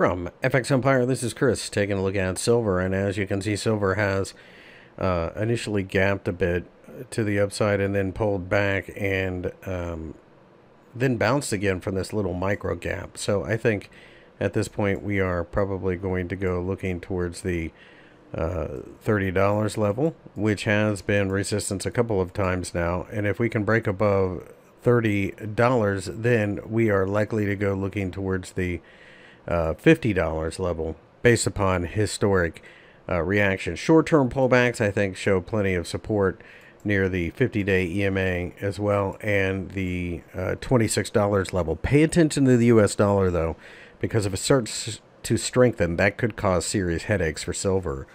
From FX Empire, this is Chris taking a look at silver, and as you can see, silver has uh, initially gapped a bit to the upside and then pulled back and um, then bounced again from this little micro gap. So I think at this point we are probably going to go looking towards the uh, $30 level, which has been resistance a couple of times now. And if we can break above $30, then we are likely to go looking towards the uh, $50 level based upon historic uh, reaction. Short term pullbacks, I think, show plenty of support near the 50 day EMA as well and the uh, $26 level. Pay attention to the US dollar though, because if it starts to strengthen, that could cause serious headaches for silver.